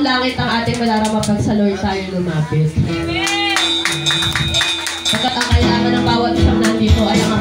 ng langit ang ating malarama pag sa Lord tayo lumapit. Pagkat ang kailangan ng bawat isang nandito ay ang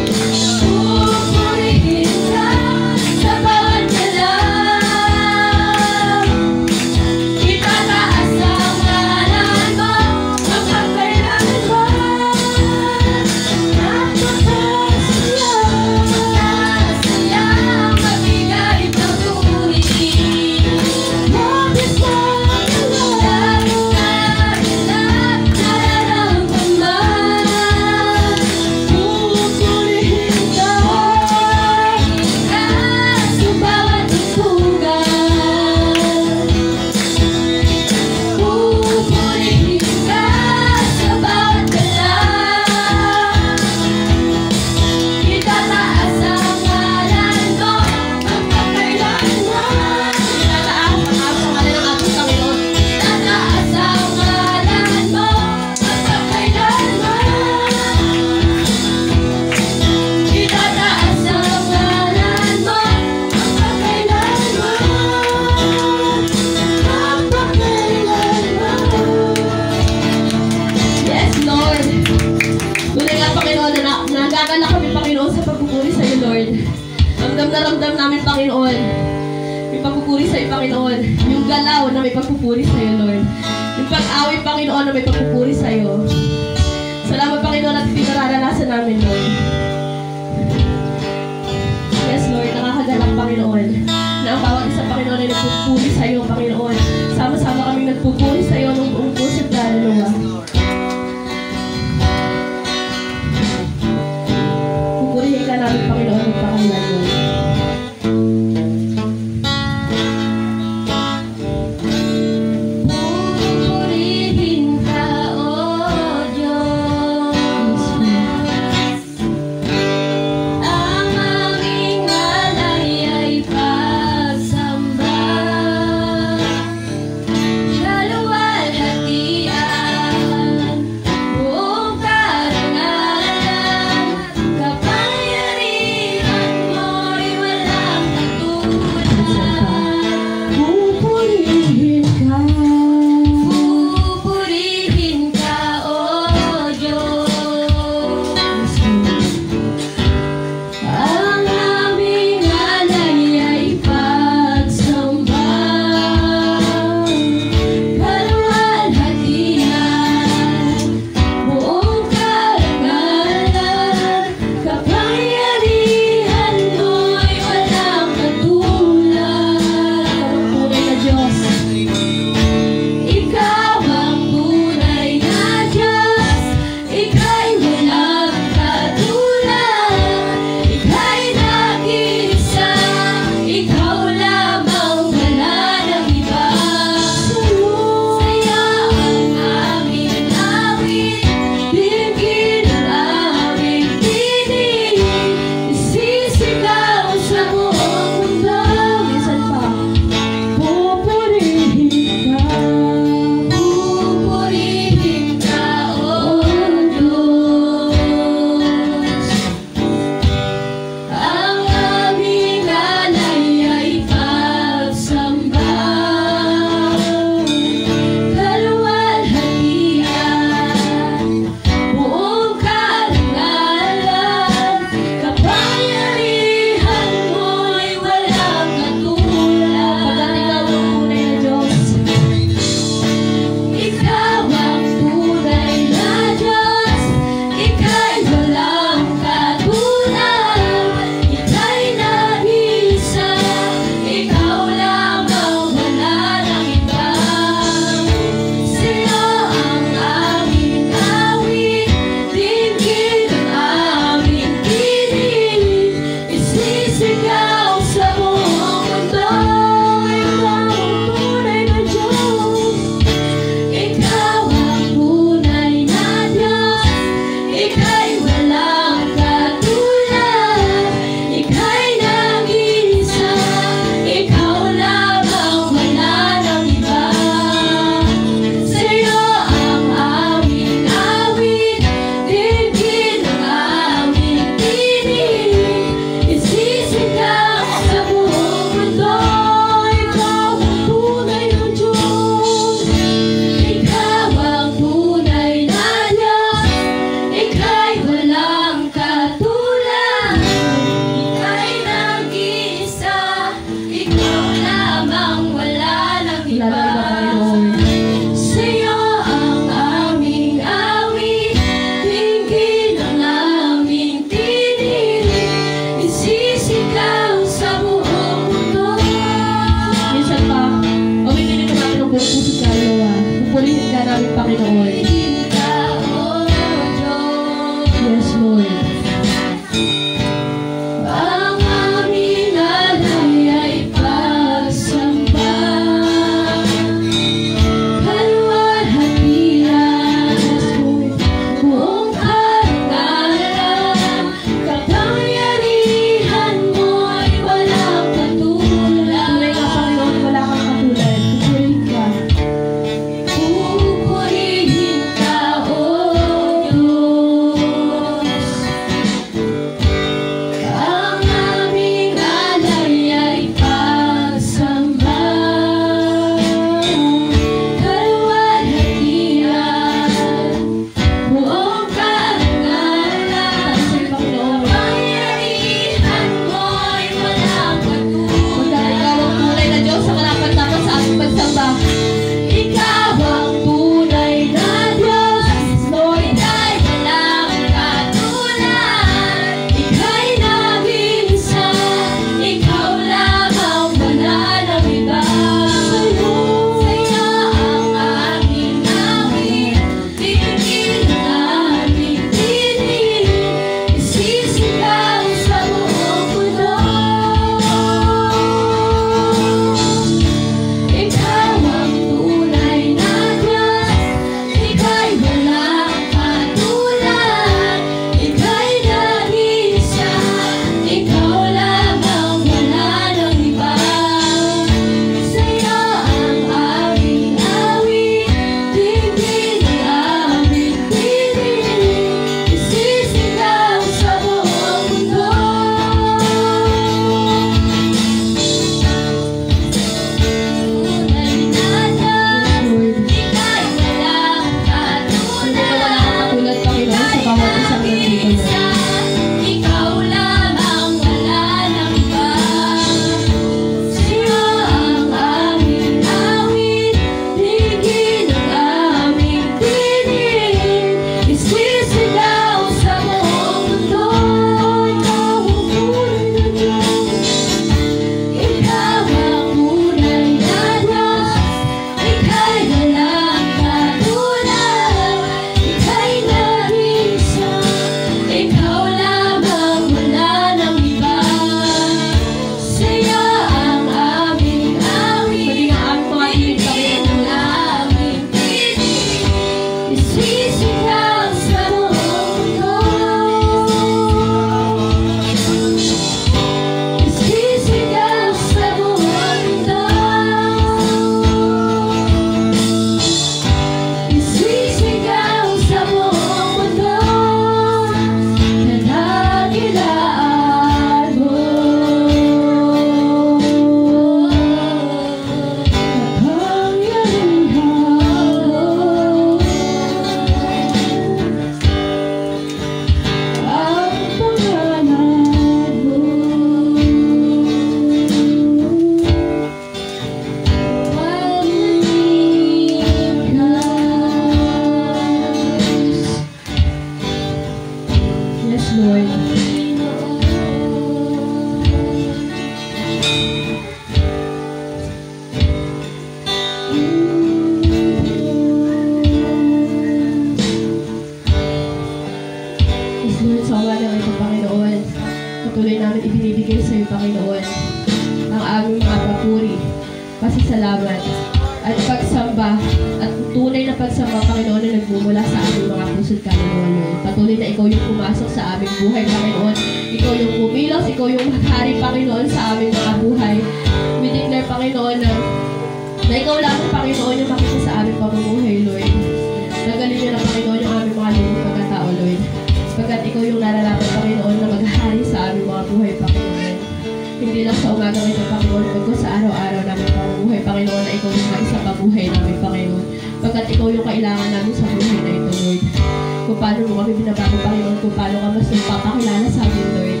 kami binabago, Panginoon, kung paano ka mas nagpapakilala sa amin, Lord.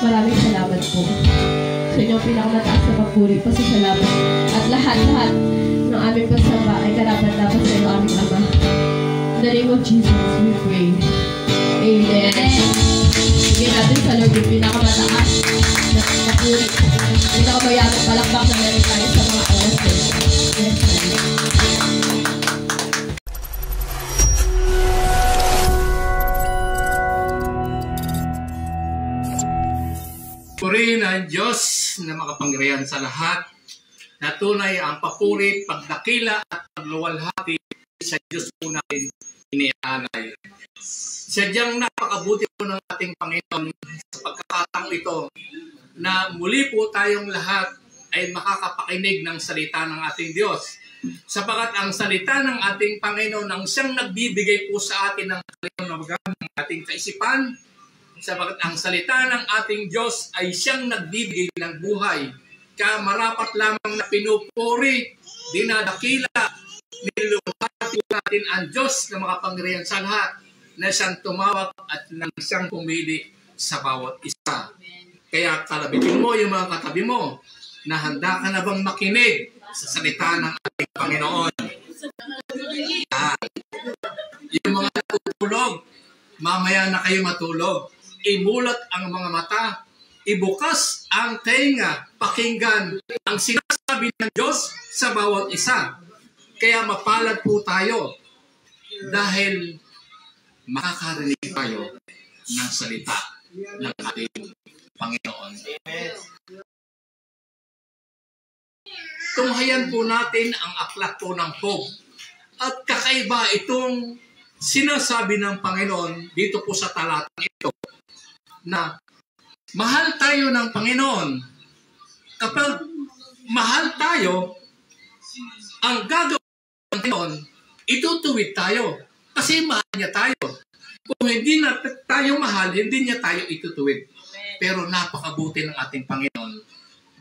Maraming salamat po. Sa inyong pinakamataas na papuri, pasasalamat. At lahat-lahat ng aming pagsamba ay karapat-dapat sa iyo, aming Ama. In the name of Jesus, we pray. Amen. Bigyan natin sa Lord yung pinakamataas sa lahat, na tunay ang papuri, pagdakila at pagluwalhati sa Diyos po natin inialay. Sadyang napakabuti po ng ating Panginoon sa pagkakataong ito na muli po tayong lahat ay makakapakinig ng salita ng ating Diyos. Sapagat ang salita ng ating Panginoon ang siyang nagbibigay po sa atin ng kalinawagan ng ating kaisipan, sapagat ang salita ng ating Diyos ay siyang nagbibigay ng buhay. Kaya marapat lamang na pinupuri, dinadakila, niluluhati natin ang Diyos na makapangyarihan sa lahat na siyang tumawag at nang siyang pumili sa bawat isa. Kaya kalabitin mo yung mga katabi mo na handa ka na bang makinig sa salita ng ating Panginoon. Yan. Yung mga natutulog, mamaya na kayo matulog. Imulat ang mga mata, ibukas ang tenga, pakinggan ang sinasabi ng Diyos sa bawat isa. Kaya mapalad po tayo dahil makakarinig tayo ng salita ng ating Panginoon. Tunghayan po natin ang aklat po ng Pob. At kakaiba itong sinasabi ng Panginoon dito po sa talatang ito na mahal tayo ng Panginoon. Kapag mahal tayo, ang gagawin ng Panginoon, itutuwid tayo. Kasi mahal niya tayo. Kung hindi na tayo mahal, hindi niya tayo itutuwid. Pero napakabuti ng ating Panginoon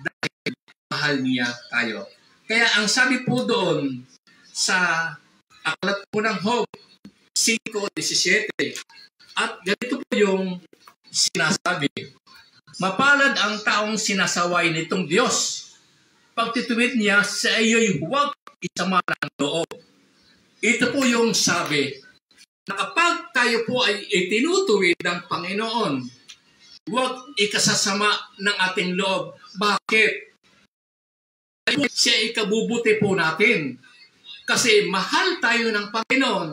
dahil mahal niya tayo. Kaya ang sabi po doon sa aklat po ng Hope 5.17 at ganito po yung sinasabi. Mapalad ang taong sinasaway nitong Diyos. Pagtituwid niya sa iyo'y huwag isama ng loob. Ito po yung sabi na kapag tayo po ay itinutuwid ng Panginoon, huwag ikasasama ng ating loob. Bakit? Siya ikabubuti po natin. Kasi mahal tayo ng Panginoon,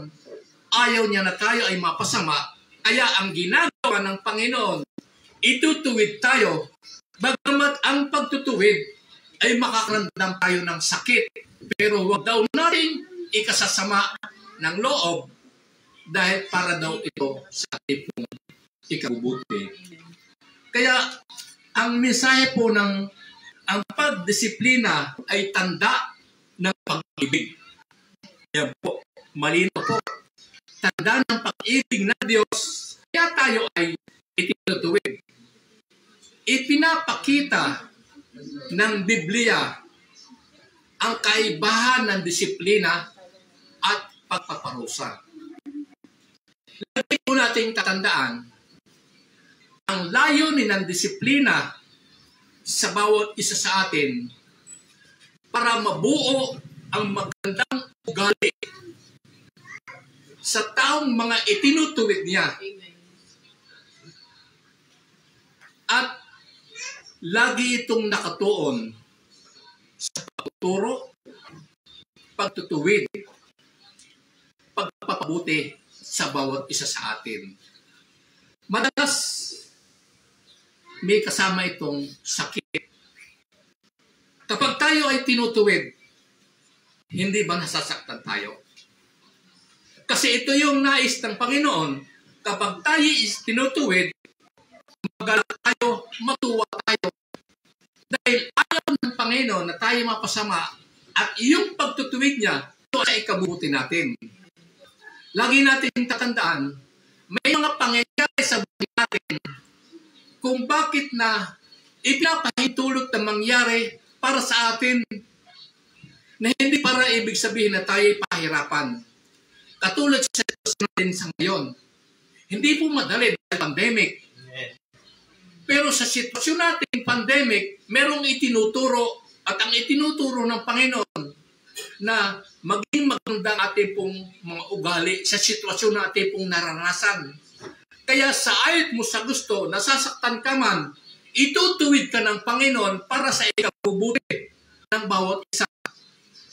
ayaw niya na tayo ay mapasama. Kaya ang ginagawa ng Panginoon, itutuwid tayo. Bagamat ang pagtutuwid ay makakaramdam tayo ng sakit. Pero huwag daw natin ikasasama ng loob dahil para daw ito sa ating pong ikabubuti. Kaya ang mensahe po ng ang pagdisiplina ay tanda ng pag-ibig. Yan po, malino po. Tanda ng pag-ibig ng Diyos, kaya tayo ay itinutuwid. Ipinapakita ng Biblia ang kaibahan ng disiplina at pagpaparusa. Lagi po nating tatandaan ang layunin ng disiplina sa bawat isa sa atin para mabuo ang magandang ugali sa taong mga itinutuwid niya. At lagi itong nakatuon sa pagtuturo, pagtutuwid, pagpapabuti sa bawat isa sa atin. Madalas may kasama itong sakit. Kapag tayo ay tinutuwid, hindi ba nasasaktan tayo? Kasi ito yung nais ng Panginoon, kapag tayo is tinutuwid, magalak tayo, matuwa tayo. Dahil ayaw ng Panginoon na tayo mapasama at yung pagtutuwid niya, ito ay ikabuti natin. Lagi natin tatandaan, may mga pangyayari sa buhay natin kung bakit na ipinapahintulot na mangyari para sa atin na hindi para ibig sabihin na tayo ay pahirapan. Katulad sa sitwasyon natin sa ngayon. Hindi po madali dahil pandemic. Pero sa sitwasyon natin, pandemic, merong itinuturo at ang itinuturo ng Panginoon na maging maganda ang ating pong mga ugali sa sitwasyon natin pong naranasan. Kaya sa ayat mo sa gusto, nasasaktan ka man, itutuwid ka ng Panginoon para sa ikabubuti ng bawat isa.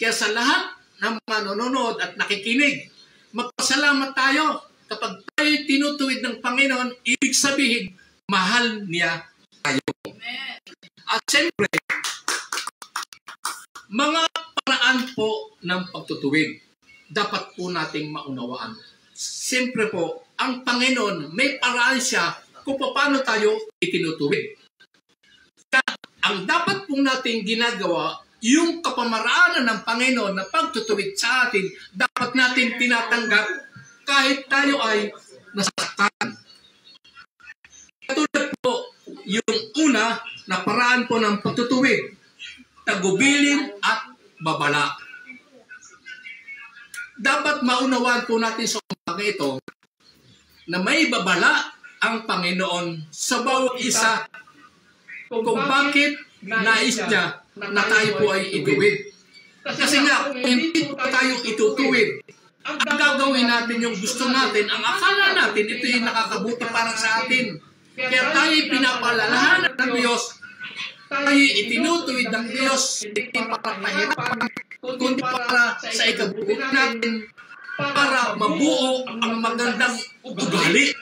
Kaya sa lahat ng mga nanonood at nakikinig, magpasalamat tayo kapag tayo tinutuwid ng Panginoon, ibig sabihin, mahal niya tayo. At siyempre, mga paraan po ng pagtutuwid, dapat po nating maunawaan. Siyempre po, ang Panginoon, may paraan siya kung paano tayo itinutuwid. Kaya, ang dapat po nating ginagawa, yung kapamaraanan ng Panginoon na pagtutuwid sa atin, dapat natin tinatanggap kahit tayo ay nasaktan. Katulad po, yung una na paraan po ng pagtutuwid, tagubilin at babala. Dapat maunawaan po natin sa umaga ito na may babala ang Panginoon sa bawat isa kung bakit nais niya na tayo po ay ituwid. Kasi nga, kung hindi po tayo itutuwid, ang gagawin natin yung gusto natin, ang akala natin, ito yung nakakabuti para sa atin. Kaya tayo pinapalalahanan ng Diyos, tayo itinutuwid ng Diyos, hindi para mahirapan, kundi para sa ikabuti natin, para mabuo ang magandang ugali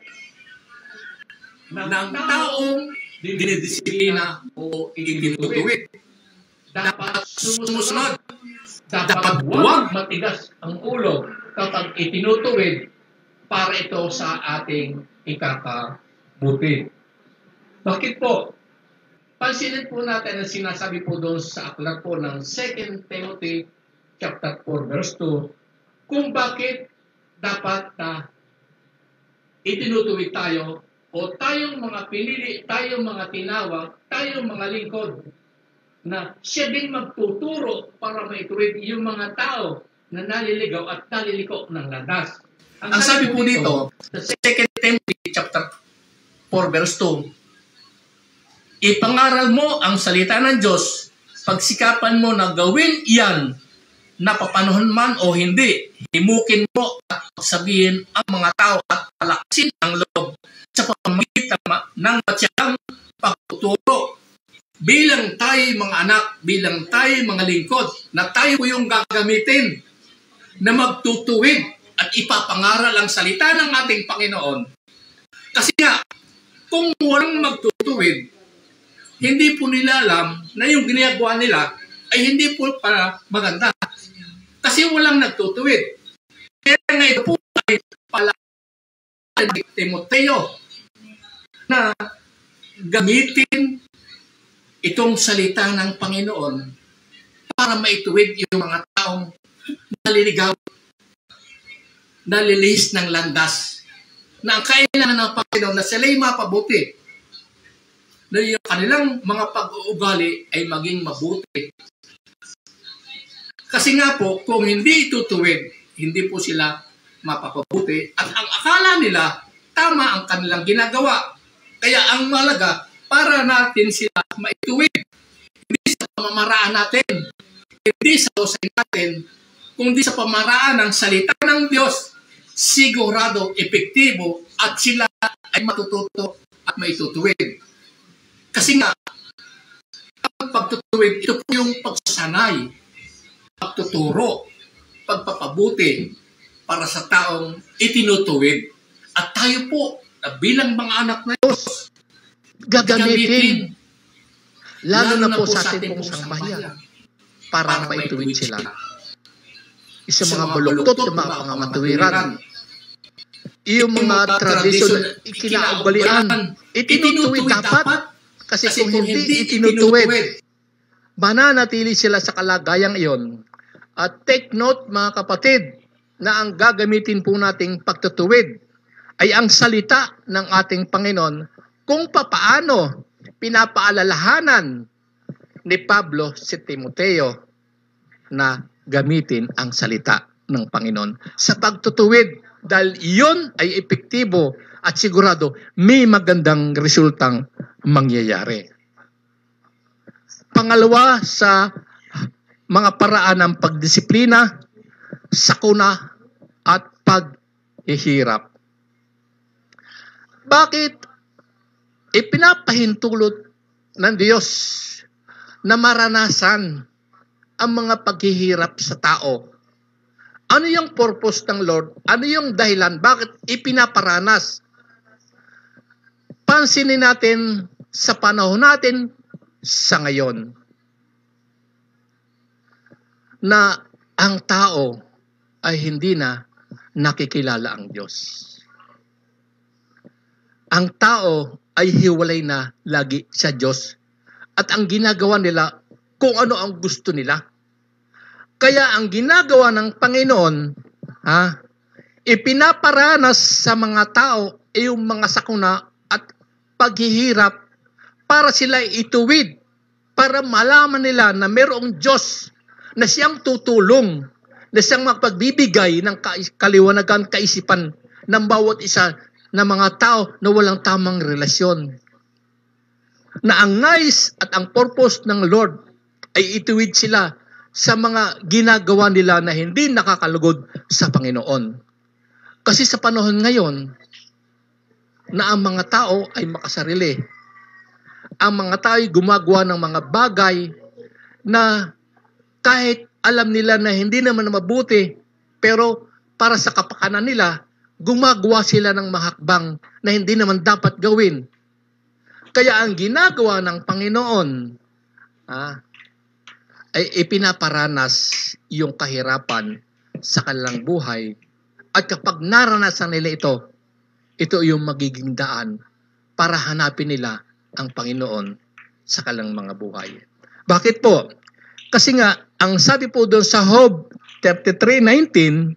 ng taong dinidisiplina o itinutuwid. Dapat sumusunod. Dapat huwag matigas ang ulo kapag itinutuwid para ito sa ating ikakabuti. Bakit po? Pansinin po natin ang sinasabi po doon sa aklat po ng 2 Timothy chapter 4 verse 2 kung bakit dapat na itinutuwid tayo o tayong mga pinili, tayong mga tinawag, tayong mga lingkod na siya din magtuturo para maituwid yung mga tao na naliligaw at naliliko ng landas. Ang, Ang sabi po dito, sa 2 Timothy chapter 4 verse 2, Ipangaral mo ang salita ng Diyos, pagsikapan mo na gawin iyan napapanahon man o hindi, himukin mo at sabihin ang mga tao at palaksin ang loob sa pamamagitan ng matyagang pagtuturo. Bilang tayo mga anak, bilang tayo mga lingkod, na tayo yung gagamitin na magtutuwid at ipapangaral ang salita ng ating Panginoon. Kasi nga, kung walang magtutuwid, hindi po nila alam na yung ginagawa nila ay hindi po para maganda. Kasi walang nagtutuwid. Kaya nga ito po ay pala Timoteo na gamitin itong salita ng Panginoon para maituwid yung mga taong naliligaw, nalilihis ng landas, na ang kailangan ng Panginoon na sila'y mapabuti, na yung kanilang mga pag-uugali ay maging mabuti kasi nga po, kung hindi itutuwid, hindi po sila mapapabuti at ang akala nila, tama ang kanilang ginagawa. Kaya ang malaga, para natin sila maituwid. Hindi sa pamamaraan natin, hindi sa usay natin, kundi sa pamaraan ng salita ng Diyos, sigurado, epektibo, at sila ay matututo at maitutuwid. Kasi nga, ang pagtutuwid, ito po yung pagsasanay pagtuturo, pagpapabuti para sa taong itinutuwid. At tayo po, bilang mga anak na gagamitin. Lalo na po sa ating pong sambahayan, para maituwid sila. Isa mga baluktot, yung mga pangamatuwiran, yung mga tradisyon na ikinaugalian, itinutuwid dapat. Kasi kung hindi itinutuwid, mananatili sila sa kalagayang iyon. At take note mga kapatid, na ang gagamitin po nating pagtutuwid ay ang salita ng ating Panginoon kung papaano pinapaalalahanan ni Pablo si Timoteo na gamitin ang salita ng Panginoon sa pagtutuwid dahil iyon ay epektibo at sigurado may magandang resultang mangyayari. Pangalawa sa mga paraan ng pagdisiplina, sakuna at paghihirap. Bakit ipinapahintulot ng Diyos na maranasan ang mga paghihirap sa tao? Ano yung purpose ng Lord? Ano yung dahilan? Bakit ipinaparanas? Pansinin natin sa panahon natin sa ngayon na ang tao ay hindi na nakikilala ang Diyos. Ang tao ay hiwalay na lagi sa Diyos at ang ginagawa nila kung ano ang gusto nila. Kaya ang ginagawa ng Panginoon, ha, ipinaparanas sa mga tao ay yung mga sakuna at paghihirap para sila ituwid, para malaman nila na mayroong Diyos na siyang tutulong, na siyang magpagbibigay ng kaliwanagan kaisipan ng bawat isa ng mga tao na walang tamang relasyon. Na ang nais at ang purpose ng Lord ay ituwid sila sa mga ginagawa nila na hindi nakakalugod sa Panginoon. Kasi sa panahon ngayon, na ang mga tao ay makasarili. Ang mga tao ay gumagawa ng mga bagay na kahit alam nila na hindi naman mabuti, pero para sa kapakanan nila, gumagawa sila ng mahakbang na hindi naman dapat gawin. Kaya ang ginagawa ng Panginoon ah, ay ipinaparanas yung kahirapan sa kanilang buhay. At kapag naranasan nila ito, ito yung magiging daan para hanapin nila ang Panginoon sa kanilang mga buhay. Bakit po? Kasi nga, ang sabi po doon sa Job 33.19,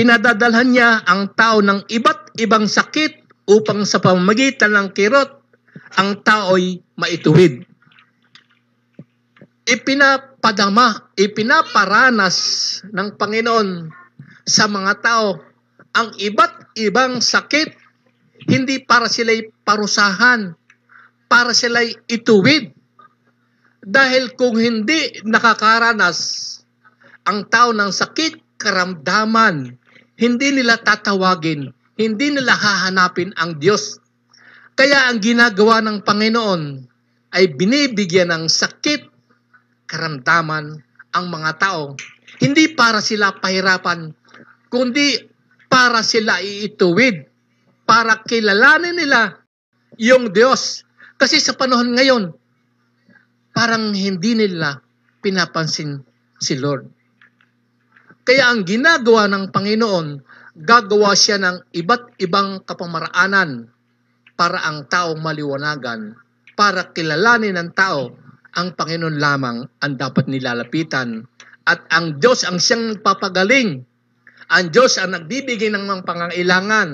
pinadadalhan niya ang tao ng iba't ibang sakit upang sa pamamagitan ng kirot, ang tao'y maituwid. Ipinapadama, ipinaparanas ng Panginoon sa mga tao ang iba't ibang sakit, hindi para sila'y parusahan, para sila'y ituwid. Dahil kung hindi nakakaranas ang tao ng sakit, karamdaman, hindi nila tatawagin, hindi nila hahanapin ang Diyos. Kaya ang ginagawa ng Panginoon ay binibigyan ng sakit, karamdaman ang mga tao. Hindi para sila pahirapan, kundi para sila iituwid, para kilalanin nila yung Diyos. Kasi sa panahon ngayon, parang hindi nila pinapansin si Lord. Kaya ang ginagawa ng Panginoon, gagawa siya ng iba't ibang kapamaraanan para ang tao maliwanagan, para kilalanin ng tao ang Panginoon lamang ang dapat nilalapitan. At ang Diyos ang siyang nagpapagaling. Ang Diyos ang nagbibigay ng mga pangangailangan.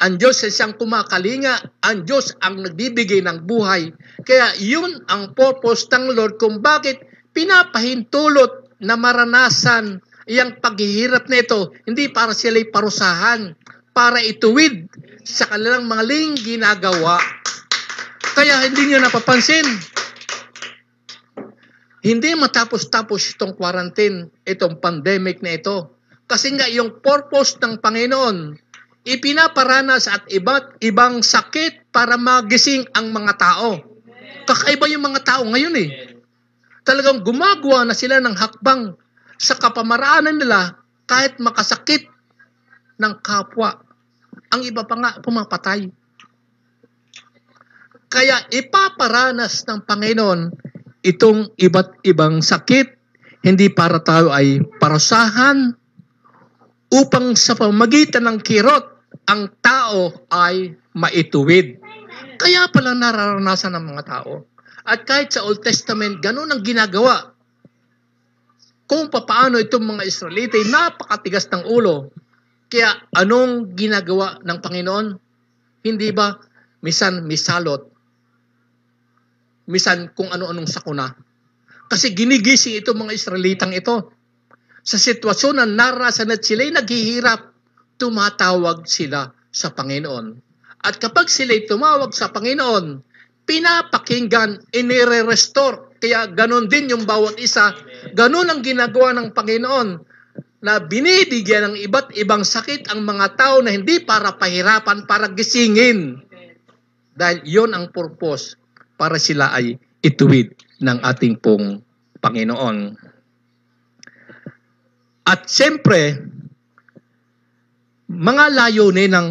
Ang Diyos ay siyang kumakalinga. Ang Diyos ang nagbibigay ng buhay. Kaya yun ang purpose ng Lord kung bakit pinapahintulot na maranasan iyang paghihirap na ito, hindi para sila'y parusahan, para ituwid sa kanilang mga ling ginagawa. Kaya hindi niyo napapansin. Hindi matapos-tapos itong quarantine, itong pandemic na ito. Kasi nga yung purpose ng Panginoon, ipinaparanas at iba't ibang sakit para magising ang mga tao. Kakaiba yung mga tao ngayon eh. Talagang gumagawa na sila ng hakbang sa kapamaraanan nila kahit makasakit ng kapwa. Ang iba pa nga pumapatay. Kaya ipaparanas ng Panginoon itong iba't ibang sakit, hindi para tayo ay parusahan, upang sa pamagitan ng kirot, ang tao ay maituwid. Kaya pala nararanasan ng mga tao. At kahit sa Old Testament, ganun ang ginagawa. Kung papaano itong mga Israelite, napakatigas ng ulo. Kaya anong ginagawa ng Panginoon? Hindi ba misan misalot? Misan kung ano-anong sakuna? Kasi ginigising itong mga Israelitang ito. Sa sitwasyon na naranasan at sila'y naghihirap, tumatawag sila sa Panginoon. At kapag sila'y tumawag sa Panginoon, pinapakinggan, inire-restore. Kaya ganon din yung bawat isa. Ganon ang ginagawa ng Panginoon na binibigyan ng iba't ibang sakit ang mga tao na hindi para pahirapan, para gisingin. Dahil yon ang purpose para sila ay ituwid ng ating pong Panginoon. At siyempre, mga layunin ng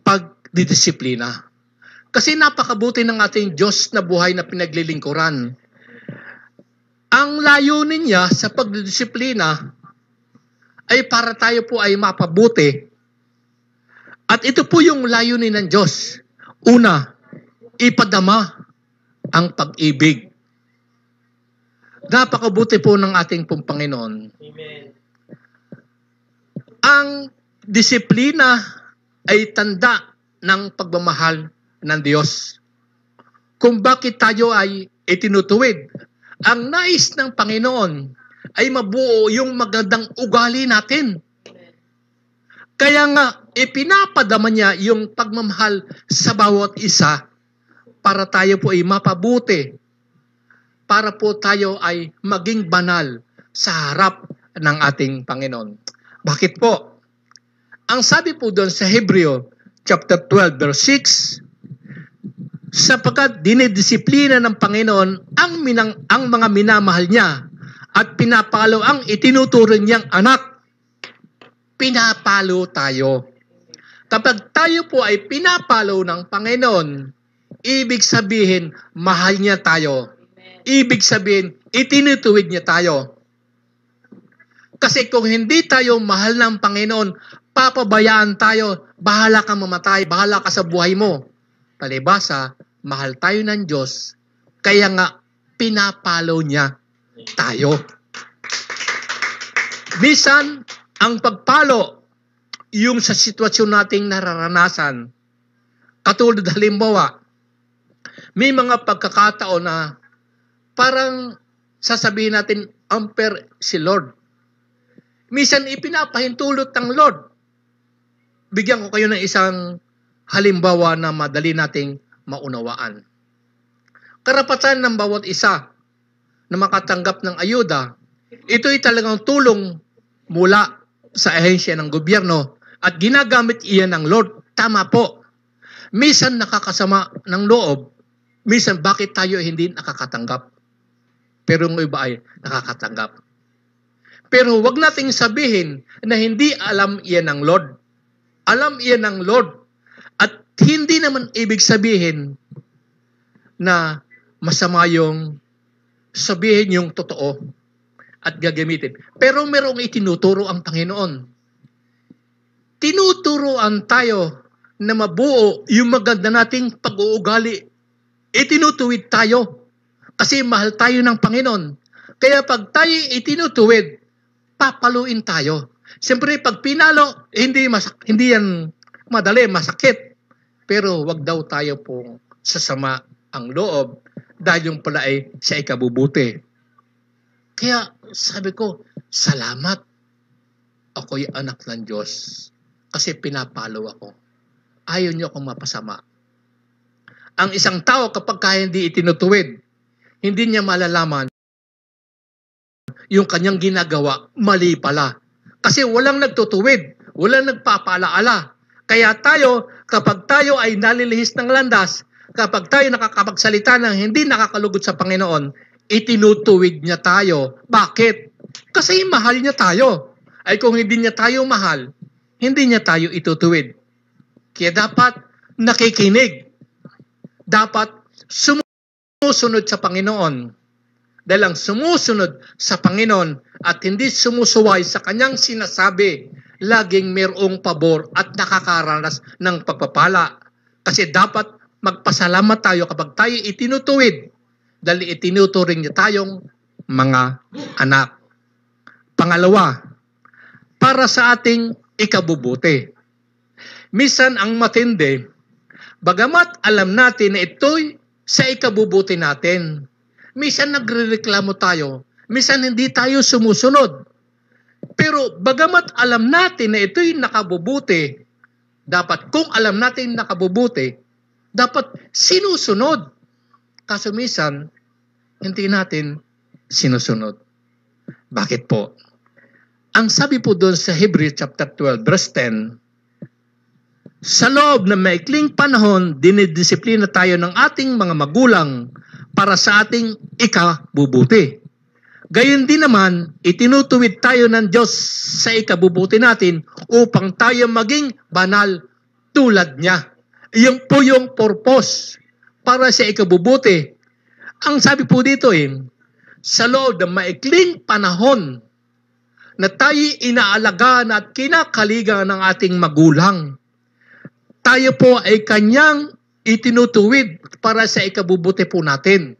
pagdidisiplina. Kasi napakabuti ng ating Diyos na buhay na pinaglilingkuran. Ang layunin niya sa pagdidisiplina ay para tayo po ay mapabuti. At ito po yung layunin ng Diyos. Una, ipadama ang pag-ibig. Napakabuti po ng ating pong Panginoon. Amen. Ang disiplina ay tanda ng pagmamahal ng Diyos. Kung bakit tayo ay itinutuwid. Ang nais ng Panginoon ay mabuo yung magandang ugali natin. Kaya nga, ipinapadama niya yung pagmamahal sa bawat isa para tayo po ay mapabuti. Para po tayo ay maging banal sa harap ng ating Panginoon. Bakit po? Ang sabi po doon sa Hebreo chapter 12 verse 6, sapagkat dinidisiplina ng Panginoon ang, minang, ang mga minamahal niya at pinapalo ang itinuturo niyang anak. Pinapalo tayo. Kapag tayo po ay pinapalo ng Panginoon, ibig sabihin, mahal niya tayo. Ibig sabihin, itinutuwid niya tayo. Kasi kung hindi tayo mahal ng Panginoon, papabayaan tayo, bahala kang mamatay, bahala ka sa buhay mo. Palibasa, mahal tayo ng Diyos, kaya nga pinapalo niya tayo. Misan, ang pagpalo, yung sa sitwasyon nating nararanasan, katulad halimbawa, may mga pagkakataon na parang sasabihin natin, amper si Lord. Misan ipinapahintulot ng Lord. Bigyan ko kayo ng isang halimbawa na madali nating maunawaan. Karapatan ng bawat isa na makatanggap ng ayuda, ito ay talagang tulong mula sa ahensya ng gobyerno at ginagamit iyan ng Lord. Tama po. Misan nakakasama ng loob, misan bakit tayo hindi nakakatanggap. Pero ng iba ay nakakatanggap. Pero wag nating sabihin na hindi alam iyan ng Lord. Alam iyan ng Lord. Hindi naman ibig sabihin na masama yung sabihin yung totoo at gagamitin. Pero merong itinuturo ang Panginoon. Tinuturoan tayo na mabuo yung maganda nating pag-uugali. Itinutuwid tayo kasi mahal tayo ng Panginoon. Kaya pag tayo itinutuwid, papaluin tayo. Siyempre, pag pinalo, hindi, masak hindi yan madali, masakit. Pero wag daw tayo pong sasama ang loob dahil yung pala ay sa ikabubuti. Kaya sabi ko, salamat. Ako'y anak ng Diyos kasi pinapalo ako. Ayaw niyo akong mapasama. Ang isang tao kapag kaya hindi itinutuwid, hindi niya malalaman yung kanyang ginagawa, mali pala. Kasi walang nagtutuwid, walang nagpapalaala. Kaya tayo, kapag tayo ay nalilihis ng landas, kapag tayo nakakapagsalita ng hindi nakakalugod sa Panginoon, itinutuwid niya tayo. Bakit? Kasi mahal niya tayo. Ay kung hindi niya tayo mahal, hindi niya tayo itutuwid. Kaya dapat nakikinig. Dapat sumusunod sa Panginoon. Dahil ang sumusunod sa Panginoon at hindi sumusuway sa kanyang sinasabi, laging mayroong pabor at nakakaranas ng pagpapala. Kasi dapat magpasalamat tayo kapag tayo itinutuwid dahil itinuturing niya tayong mga anak. Pangalawa, para sa ating ikabubuti. Misan ang matindi, bagamat alam natin na ito'y sa ikabubuti natin, misan nagrereklamo tayo, misan hindi tayo sumusunod. Pero bagamat alam natin na ito'y nakabubuti, dapat kung alam natin nakabubuti, dapat sinusunod. Kaso misan, hindi natin sinusunod. Bakit po? Ang sabi po doon sa Hebrews chapter 12 verse 10, sa loob ng maikling panahon, dinidisiplina tayo ng ating mga magulang para sa ating ikabubuti. Gayon din naman, itinutuwid tayo ng Diyos sa ikabubuti natin upang tayo maging banal tulad niya. Iyon po yung purpose para sa ikabubuti. Ang sabi po dito eh, sa loob ng maikling panahon na tayo inaalagaan at kinakaligan ng ating magulang tayo po ay kanyang itinutuwid para sa ikabubuti po natin.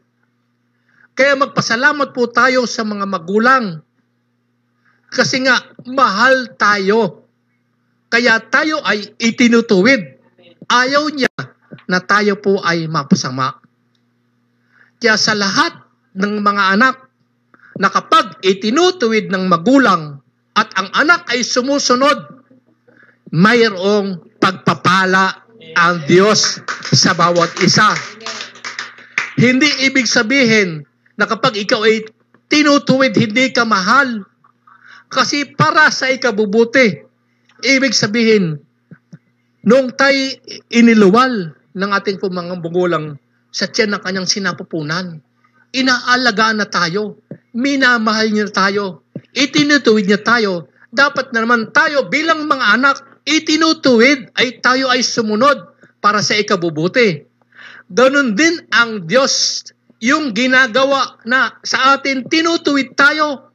Kaya magpasalamat po tayo sa mga magulang. Kasi nga, mahal tayo. Kaya tayo ay itinutuwid. Ayaw niya na tayo po ay mapasama. Kaya sa lahat ng mga anak na kapag itinutuwid ng magulang at ang anak ay sumusunod, mayroong pagpapala ang Diyos sa bawat isa. Hindi ibig sabihin na kapag ikaw ay tinutuwid, hindi ka mahal. Kasi para sa ikabubuti, ibig sabihin, nung tayo iniluwal ng ating mga magulang sa tiyan ng kanyang sinapupunan, inaalagaan na tayo, minamahal niya tayo, itinutuwid niya tayo, dapat na naman tayo bilang mga anak, itinutuwid ay tayo ay sumunod para sa ikabubuti. Ganon din ang Diyos, yung ginagawa na sa atin tinutuwid tayo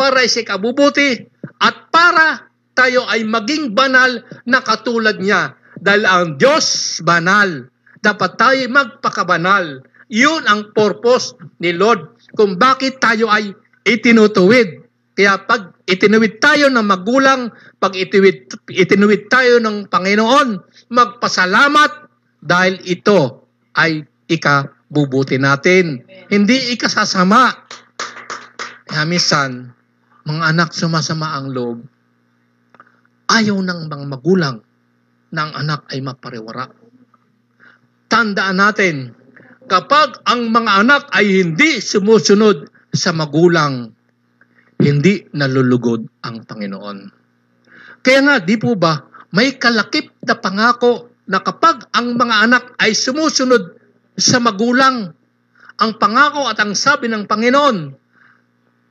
para sa ikabubuti at para tayo ay maging banal na katulad niya. Dahil ang Diyos banal, dapat tayo magpakabanal. Yun ang purpose ni Lord kung bakit tayo ay itinutuwid. Kaya pag itinuwid tayo ng magulang, pag itinuwid, itinuwid tayo ng Panginoon, magpasalamat dahil ito ay ikabubuti natin. Hindi ikasasama. Kaya minsan, mga anak sumasama ang loob. Ayaw ng mga magulang na ang anak ay mapariwara. Tandaan natin, kapag ang mga anak ay hindi sumusunod sa magulang, hindi nalulugod ang Panginoon. Kaya nga, di po ba, may kalakip na pangako na kapag ang mga anak ay sumusunod sa magulang, ang pangako at ang sabi ng Panginoon,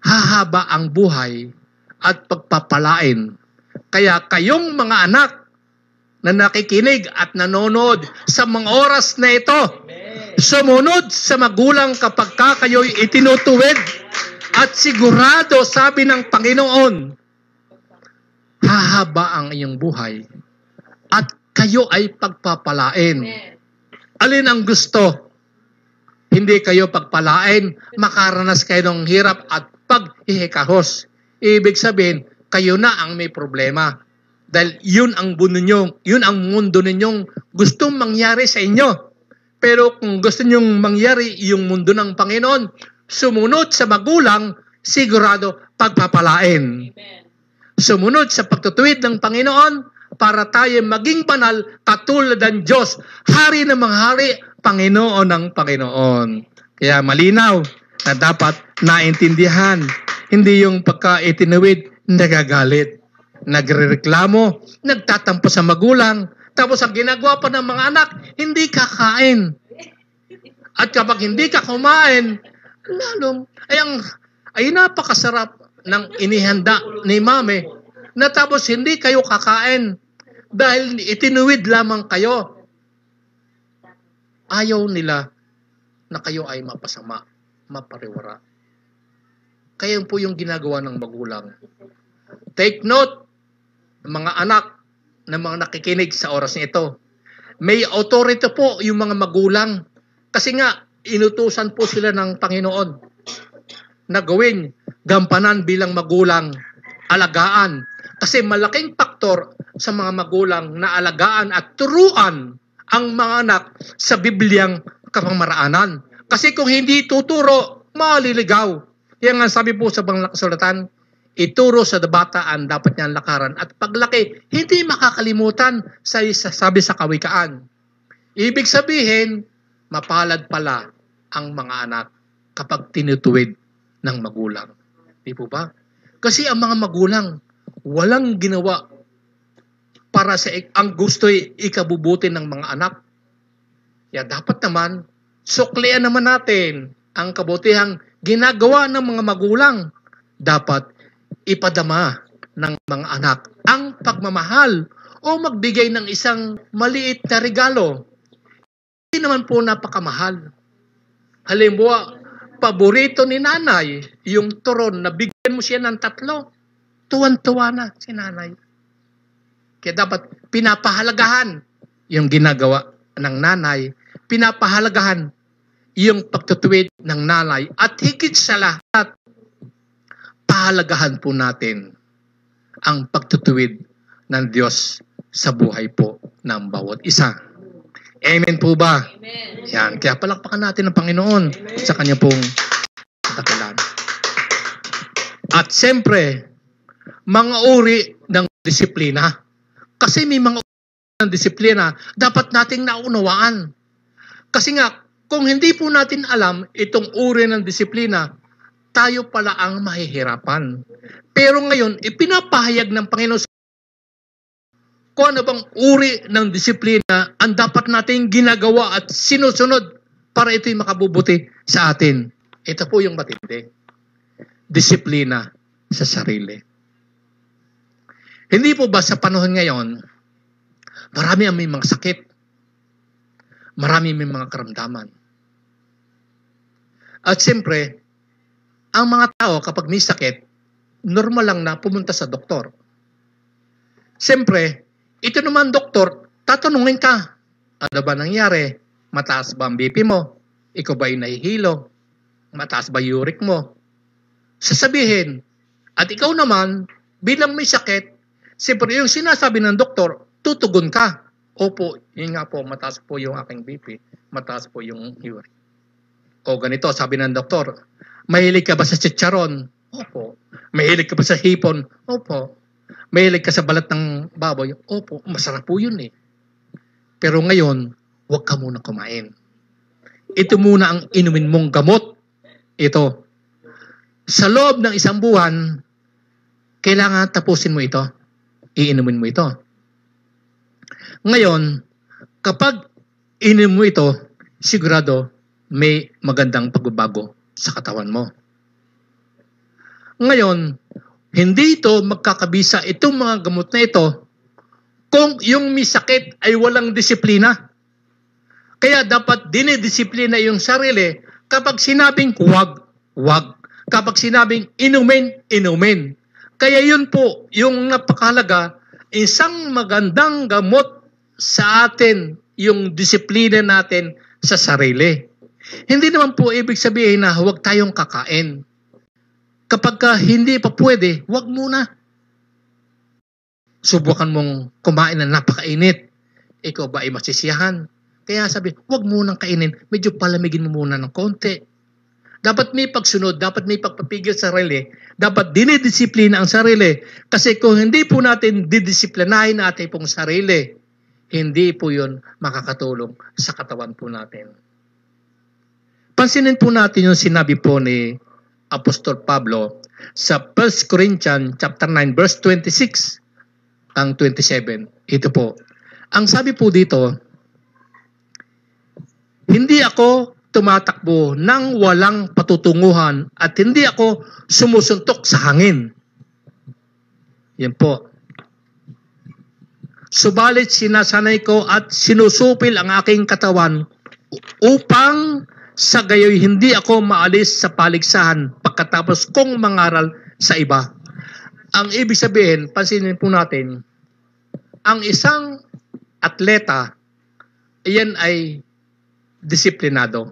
hahaba ang buhay at pagpapalain. Kaya kayong mga anak na nakikinig at nanonood sa mga oras na ito, sumunod sa magulang kapag ka kayo'y itinutuwid at sigurado, sabi ng Panginoon, hahaba ang iyong buhay at kayo ay pagpapalain. Alin ang gusto? Hindi kayo pagpalain, makaranas kayo ng hirap at paghihikahos. Ibig sabihin, kayo na ang may problema. Dahil yun ang buno nyo, yun ang mundo ninyong gustong mangyari sa inyo. Pero kung gusto nyong mangyari yung mundo ng Panginoon, sumunod sa magulang, sigurado pagpapalain. Sumunod sa pagtutuwid ng Panginoon para tayo maging banal katulad ng Diyos, hari ng mga hari, Panginoon ng Panginoon. Kaya malinaw na dapat naintindihan, hindi yung pagka-itinuwid, nagagalit, nagrereklamo, nagtatampo sa magulang, tapos ang ginagawa pa ng mga anak, hindi kakain. At kapag hindi ka kumain, lalong, ay, ang, ay napakasarap ng inihanda ni mami na tapos hindi kayo kakain dahil itinuwid lamang kayo. Ayaw nila na kayo ay mapasama, mapariwara. Kaya po yung ginagawa ng magulang. Take note, mga anak na mga nakikinig sa oras nito. May authority po yung mga magulang. Kasi nga, inutusan po sila ng Panginoon na gawin gampanan bilang magulang, alagaan. Kasi malaking faktor sa mga magulang na alagaan at turuan ang mga anak sa Bibliang kapamaraanan. Kasi kung hindi tuturo, maliligaw. Yan nga sabi po sa bangang kasulatan, ituro sa bata ang dapat niyang lakaran at paglaki, hindi makakalimutan sa- sabi sa kawikaan. Ibig sabihin, mapalad pala ang mga anak kapag tinutuwid ng magulang. Di po ba? Kasi ang mga magulang, walang ginawa para sa ang gusto'y ikabubuti ng mga anak. Kaya dapat naman, suklian naman natin ang kabutihang ginagawa ng mga magulang. Dapat ipadama ng mga anak ang pagmamahal o magbigay ng isang maliit na regalo. Hindi naman po napakamahal. Halimbawa, paborito ni nanay, yung turon na bigyan mo siya ng tatlo, tuwan-tuwa na si nanay. Kaya dapat pinapahalagahan yung ginagawa ng nanay, pinapahalagahan yung pagtutuwid ng nanay at higit sa lahat, pahalagahan po natin ang pagtutuwid ng Diyos sa buhay po ng bawat isa. Amen po ba? Amen. Yan. Kaya palakpakan natin ang Panginoon sa kanya pong katakilan. At siyempre, mga uri ng disiplina. Kasi may mga uri ng disiplina, dapat nating naunawaan. Kasi nga, kung hindi po natin alam itong uri ng disiplina, tayo pala ang mahihirapan. Pero ngayon, ipinapahayag ng Panginoon kung ano bang uri ng disiplina ang dapat nating ginagawa at sinusunod para ito'y makabubuti sa atin. Ito po yung matindi. Disiplina sa sarili. Hindi po ba sa panahon ngayon, marami ang may mga sakit. Marami may mga karamdaman. At siyempre, ang mga tao kapag may sakit, normal lang na pumunta sa doktor. Siyempre, ito naman doktor, tatanungin ka, ano ba nangyari? Mataas ba ang BP mo? Ikaw ba nahihilo? Mataas ba uric mo? Sasabihin, at ikaw naman, bilang may sakit, siyempre yung sinasabi ng doktor, tutugon ka. Opo, yun nga po, mataas po yung aking BP. Mataas po yung uric. O ganito, sabi ng doktor, mahilig ka ba sa chicharon? Opo. Mahilig ka ba sa hipon? Opo. Mahilig ka sa balat ng baboy? Opo, masarap po yun eh. Pero ngayon, huwag ka muna kumain. Ito muna ang inumin mong gamot. Ito. Sa loob ng isang buwan, kailangan tapusin mo ito. Iinumin mo ito. Ngayon, kapag inumin mo ito, sigurado may magandang pagbabago sa katawan mo. Ngayon, hindi ito magkakabisa itong mga gamot na ito kung yung may sakit ay walang disiplina. Kaya dapat dinidisiplina yung sarili kapag sinabing huwag, huwag. Kapag sinabing inumin, inumin. Kaya yun po yung napakalaga, isang magandang gamot sa atin yung disiplina natin sa sarili. Hindi naman po ibig sabihin na huwag tayong kakain. Kapag ka hindi pa pwede, huwag muna. Subukan mong kumain ng napakainit. Ikaw ba ay masisiyahan? Kaya sabi, huwag munang kainin. Medyo palamigin mo muna ng konti. Dapat may pagsunod, dapat may pagpapigil sa sarili, dapat dinidisiplina ang sarili. Kasi kung hindi po natin didisiplinahin natin pong sarili, hindi po yun makakatulong sa katawan po natin. Pansinin po natin yung sinabi po ni Apostol Pablo sa 1 Corinthians chapter 9 verse 26 ang 27. Ito po. Ang sabi po dito, hindi ako tumatakbo ng walang patutunguhan at hindi ako sumusuntok sa hangin. Yan po. Subalit sinasanay ko at sinusupil ang aking katawan upang Sa gayoy hindi ako maalis sa paligsahan pagkatapos kong mangaral sa iba. Ang ibig sabihin, pansinin po natin, ang isang atleta, iyan ay disiplinado.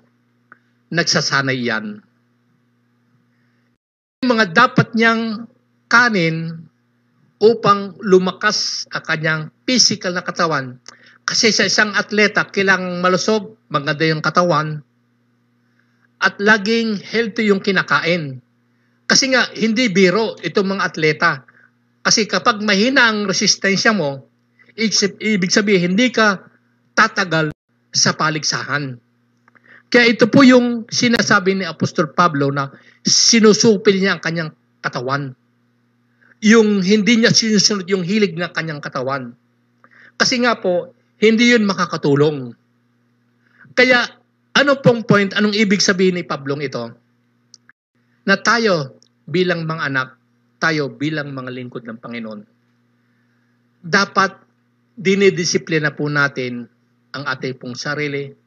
Nagsasanay yan. Yung mga dapat niyang kanin upang lumakas ang kanyang physical na katawan. Kasi sa isang atleta, kailangang malusog, maganda yung katawan, at laging healthy yung kinakain. Kasi nga, hindi biro itong mga atleta. Kasi kapag mahina ang resistensya mo, ibig sabihin, hindi ka tatagal sa paligsahan. Kaya ito po yung sinasabi ni Apostol Pablo na sinusupil niya ang kanyang katawan. Yung hindi niya sinusunod yung hilig ng kanyang katawan. Kasi nga po, hindi yun makakatulong. Kaya ano pong point, anong ibig sabihin ni Pablong ito? Na tayo bilang mga anak, tayo bilang mga lingkod ng Panginoon, dapat dinidisiplina po natin ang ating pong sarili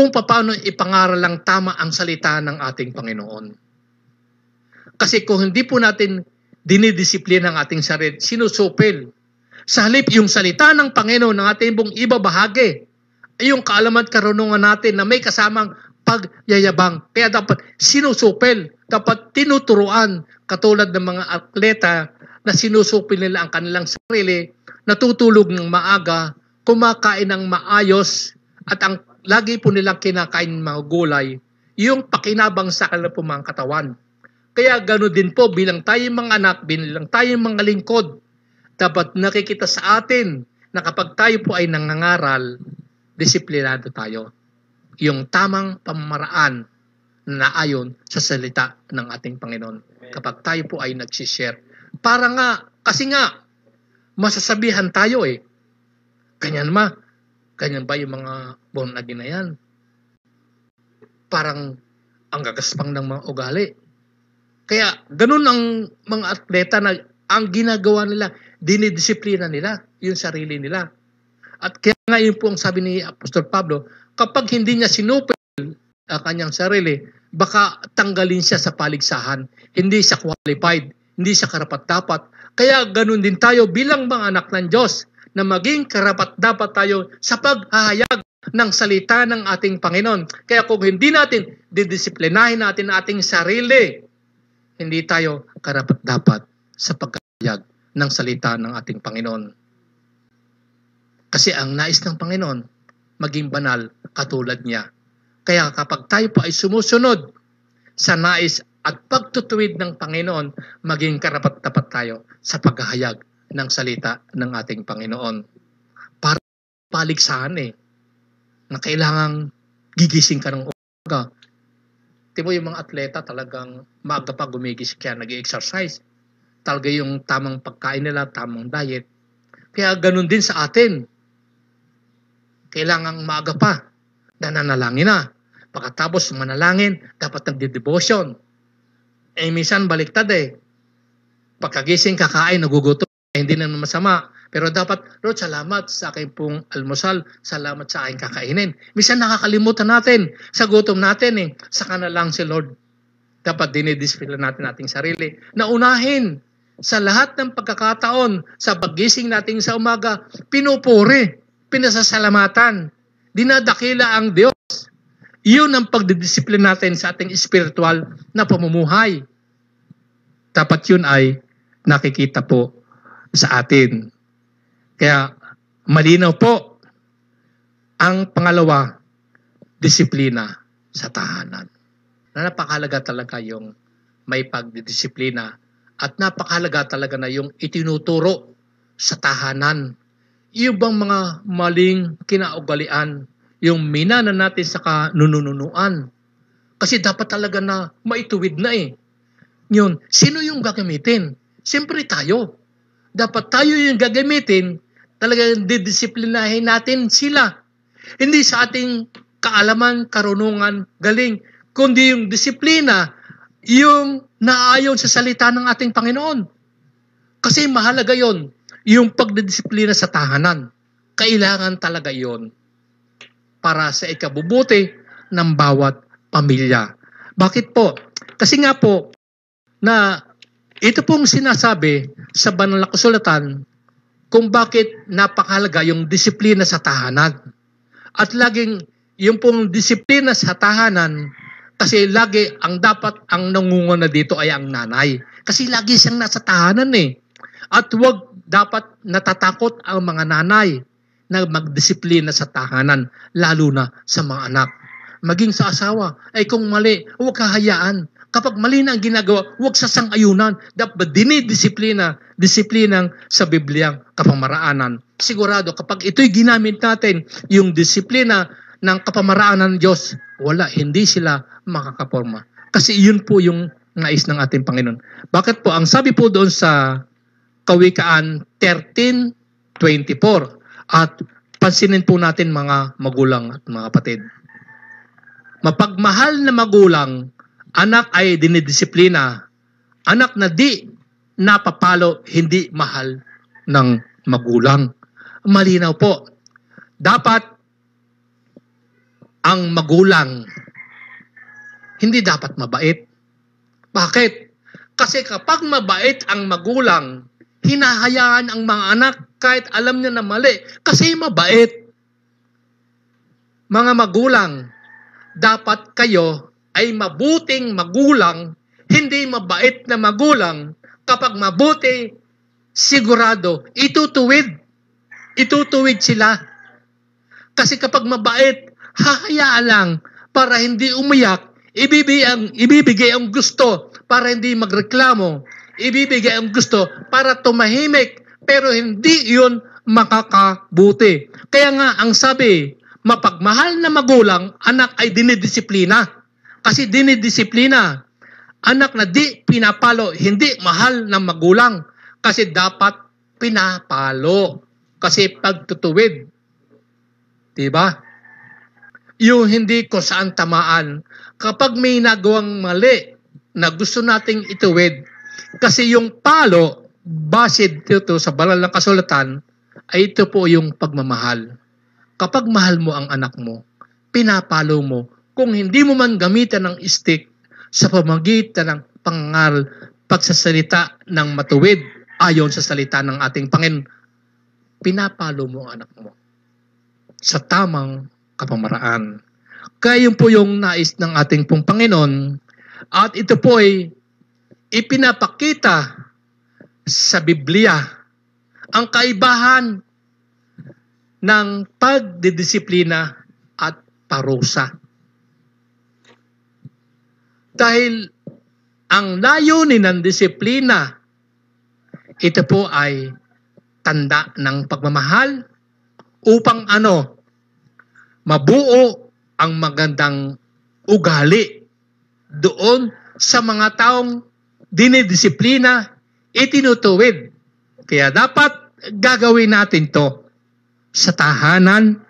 kung paano ipangaral lang tama ang salita ng ating Panginoon. Kasi kung hindi po natin dinidisiplina ang ating sarili, sinusupil. Sa halip yung salita ng Panginoon ng ating pong ibabahagi, ay yung kaalaman at karunungan natin na may kasamang pagyayabang. Kaya dapat sinusupil, dapat tinuturuan katulad ng mga atleta na sinusupil nila ang kanilang sarili, natutulog ng maaga, kumakain ng maayos, at ang lagi po nilang kinakain mga gulay, yung pakinabang sa kanilang po mga katawan. Kaya gano'n din po bilang tayong mga anak, bilang tayong mga lingkod, dapat nakikita sa atin na kapag tayo po ay nangangaral, disiplinado tayo. Yung tamang pamamaraan na ayon sa salita ng ating Panginoon. Kapag tayo po ay nagsishare. Para nga, kasi nga, masasabihan tayo eh. Ganyan ma, ganyan ba yung mga born again na yan? Parang ang gagaspang ng mga ugali. Kaya ganun ang mga atleta na ang ginagawa nila, dinidisiplina nila yung sarili nila. At kaya nga yun po ang sabi ni Apostol Pablo, kapag hindi niya sinupil ang kanyang sarili, baka tanggalin siya sa paligsahan. Hindi siya qualified, hindi siya karapat-dapat. Kaya ganun din tayo bilang mga anak ng Diyos na maging karapat-dapat tayo sa paghahayag ng salita ng ating Panginoon. Kaya kung hindi natin didisiplinahin natin ang ating sarili, hindi tayo karapat-dapat sa paghahayag ng salita ng ating Panginoon. Kasi ang nais ng Panginoon, maging banal katulad niya. Kaya kapag tayo po ay sumusunod sa nais at pagtutuwid ng Panginoon, maging karapat-dapat tayo sa paghahayag ng salita ng ating Panginoon. Para paligsahan eh, na kailangang gigising ka ng umaga. Di yung mga atleta talagang maaga pa gumigising kaya nag exercise Talaga yung tamang pagkain nila, tamang diet. Kaya ganun din sa atin. Kailangang maaga pa. Nananalangin na. Pagkatapos manalangin, dapat nagde-devotion. Eh, minsan baliktad eh. Pagkagising, kakain, nagugutom. Eh, hindi na masama. Pero dapat, Lord, salamat sa aking pong almusal. Salamat sa aking kakainin. Minsan nakakalimutan natin sa gutom natin eh. Saka na lang si Lord. Dapat dinidisplay natin ating sarili. Naunahin sa lahat ng pagkakataon sa paggising natin sa umaga, pinupuri, pinasasalamatan, dinadakila ang Diyos. Iyon ang pagdidisiplin natin sa ating spiritual na pamumuhay. Dapat yun ay nakikita po sa atin. Kaya malinaw po ang pangalawa, disiplina sa tahanan. Na napakalaga talaga yung may pagdidisiplina at napakalaga talaga na yung itinuturo sa tahanan. Yung bang mga maling kinaugalian, yung minana natin sa kanununuan. Kasi dapat talaga na maituwid na eh. Yun, sino yung gagamitin? Siyempre tayo. Dapat tayo yung gagamitin talagang didisiplinahin natin sila. Hindi sa ating kaalaman, karunungan, galing, kundi yung disiplina, yung naayon sa salita ng ating Panginoon. Kasi mahalaga yon yung pagdidisiplina sa tahanan. Kailangan talaga yon para sa ikabubuti ng bawat pamilya. Bakit po? Kasi nga po, na ito pong sinasabi sa banal na kasulatan kung bakit napakahalaga yung disiplina sa tahanan. At laging yung pong disiplina sa tahanan kasi lagi ang dapat ang nangunguna dito ay ang nanay. Kasi lagi siyang nasa tahanan eh. At wag dapat natatakot ang mga nanay na magdisiplina sa tahanan, lalo na sa mga anak. Maging sa asawa, ay kung mali, huwag kahayaan. Kapag mali na ang ginagawa, huwag sasang-ayunan. Dapat dinidisiplina, disiplinang sa Bibliang kapamaraanan. Sigurado, kapag ito'y ginamit natin, yung disiplina ng kapamaraanan ng Diyos, wala, hindi sila makakaporma. Kasi yun po yung nais ng ating Panginoon. Bakit po? Ang sabi po doon sa Kawikaan 13.24 at pansinin po natin mga magulang at mga kapatid. Mapagmahal na magulang, anak ay dinidisiplina. Anak na di napapalo, hindi mahal ng magulang. Malinaw po. Dapat ang magulang hindi dapat mabait. Bakit? Kasi kapag mabait ang magulang, hinahayaan ang mga anak kahit alam niya na mali kasi mabait. Mga magulang, dapat kayo ay mabuting magulang, hindi mabait na magulang. Kapag mabuti, sigurado, itutuwid. Itutuwid sila. Kasi kapag mabait, hahayaan lang para hindi umiyak, ibibigay ang, ibibigay ang gusto para hindi magreklamo, ibibigay ang gusto para tumahimik, pero hindi yun makakabuti. Kaya nga, ang sabi, mapagmahal na magulang, anak ay dinidisiplina. Kasi dinidisiplina. Anak na di pinapalo, hindi mahal ng magulang. Kasi dapat pinapalo. Kasi pagtutuwid. Diba? Yung hindi ko saan tamaan. Kapag may nagawang mali na gusto nating ituwid, kasi yung palo, basid dito sa banal ng kasulatan, ay ito po yung pagmamahal. Kapag mahal mo ang anak mo, pinapalo mo. Kung hindi mo man gamitan ng stick sa pamagitan ng pangal, pagsasalita ng matuwid ayon sa salita ng ating Panginoon, pinapalo mo ang anak mo sa tamang kapamaraan. Kaya yun po yung nais ng ating pong Panginoon at ito po ay ipinapakita sa Biblia ang kaibahan ng pagdidisiplina at parusa. Dahil ang layunin ng disiplina, ito po ay tanda ng pagmamahal upang ano, mabuo ang magandang ugali doon sa mga taong dinidisiplina, itinutuwid. Kaya dapat gagawin natin to sa tahanan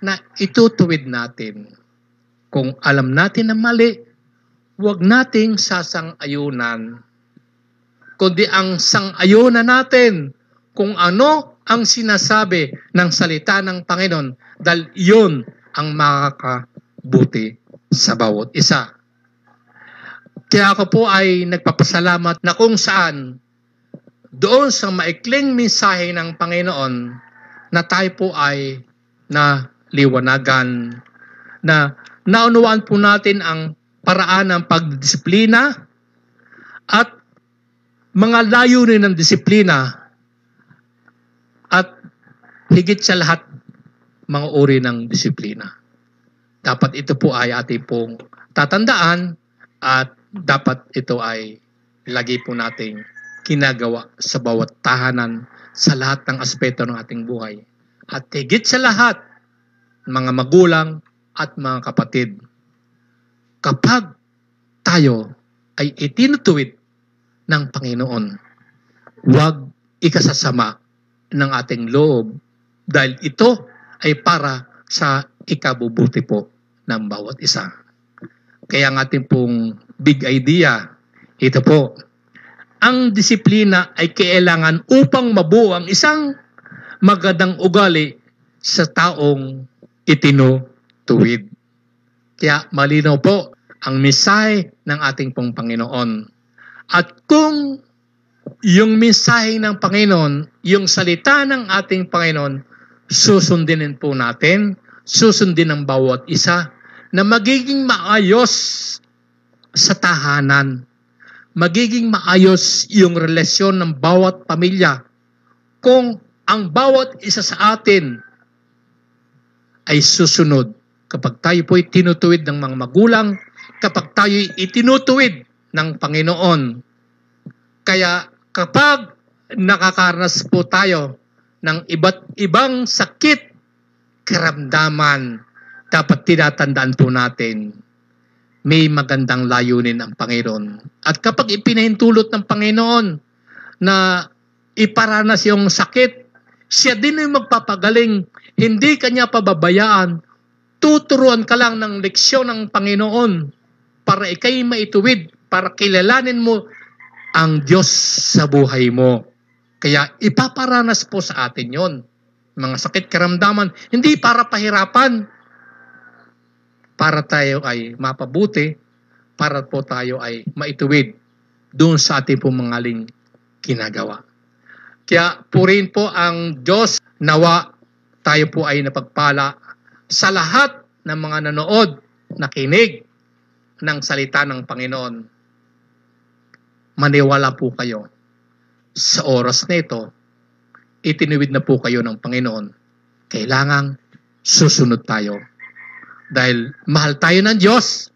na itutuwid natin. Kung alam natin na mali, huwag nating sasang-ayunan. Kundi ang sang-ayunan natin kung ano ang sinasabi ng salita ng Panginoon dahil yun ang makakabuti sa bawat isa. Kaya ako po ay nagpapasalamat na kung saan doon sa maikling mensahe ng Panginoon na tayo po ay na liwanagan na naunawaan po natin ang paraan ng pagdisiplina at mga layunin ng disiplina at higit sa lahat mga uri ng disiplina. Dapat ito po ay ating pong tatandaan at dapat ito ay lagi po nating kinagawa sa bawat tahanan sa lahat ng aspeto ng ating buhay. At higit sa lahat, mga magulang at mga kapatid, kapag tayo ay itinutuwid ng Panginoon, huwag ikasasama ng ating loob dahil ito ay para sa ikabubuti po ng bawat isa. Kaya ang ating pong big idea, ito po, ang disiplina ay kailangan upang mabuo ang isang magandang ugali sa taong itinutuwid. Kaya malinaw po ang mensahe ng ating pong Panginoon. At kung yung mensahe ng Panginoon, yung salita ng ating Panginoon, susundin po natin, susundin ng bawat isa, na magiging maayos sa tahanan, magiging maayos yung relasyon ng bawat pamilya kung ang bawat isa sa atin ay susunod kapag tayo po'y tinutuwid ng mga magulang, kapag tayo'y itinutuwid ng Panginoon. Kaya kapag nakakaranas po tayo ng iba't ibang sakit, karamdaman, dapat tinatandaan po natin, may magandang layunin ang Panginoon. At kapag ipinahintulot ng Panginoon na iparanas yung sakit, siya din ay magpapagaling. Hindi kanya pababayaan. Tuturuan ka lang ng leksyon ng Panginoon para ikay maituwid, para kilalanin mo ang Diyos sa buhay mo. Kaya ipaparanas po sa atin yon mga sakit karamdaman, hindi para pahirapan, para tayo ay mapabuti, para po tayo ay maituwid doon sa ating pong mangaling ginagawa. Kaya purin po ang Diyos, nawa tayo po ay napagpala sa lahat ng mga nanood, nakinig ng salita ng Panginoon. Maniwala po kayo sa oras na ito, itinuwid na po kayo ng Panginoon. Kailangang susunod tayo. Dahil mahal tayo ng Diyos,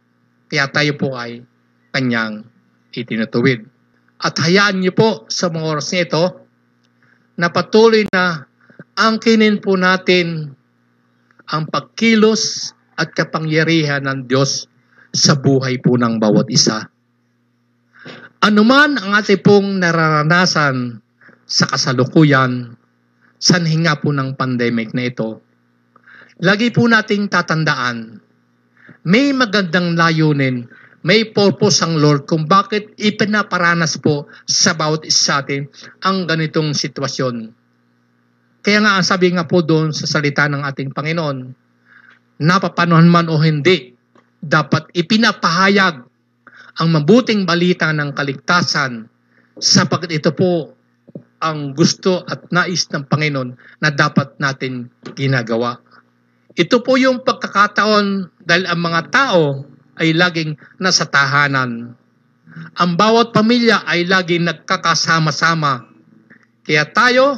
kaya tayo po ay kanyang itinutuwid. At hayaan niyo po sa mga oras na ito na patuloy na angkinin po natin ang pagkilos at kapangyarihan ng Diyos sa buhay po ng bawat isa. Anuman ang ating pong nararanasan sa kasalukuyan, sa hinga po ng pandemic na ito, lagi po nating tatandaan, may magandang layunin, may purpose ang Lord kung bakit ipinaparanas po sa bawat isa atin ang ganitong sitwasyon. Kaya nga ang sabi nga po doon sa salita ng ating Panginoon, napapanuhan man o hindi, dapat ipinapahayag ang mabuting balita ng kaligtasan sapagkat ito po ang gusto at nais ng Panginoon na dapat natin ginagawa. Ito po yung pagkakataon dahil ang mga tao ay laging nasa tahanan. Ang bawat pamilya ay laging nagkakasama-sama. Kaya tayo,